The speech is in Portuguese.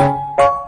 Música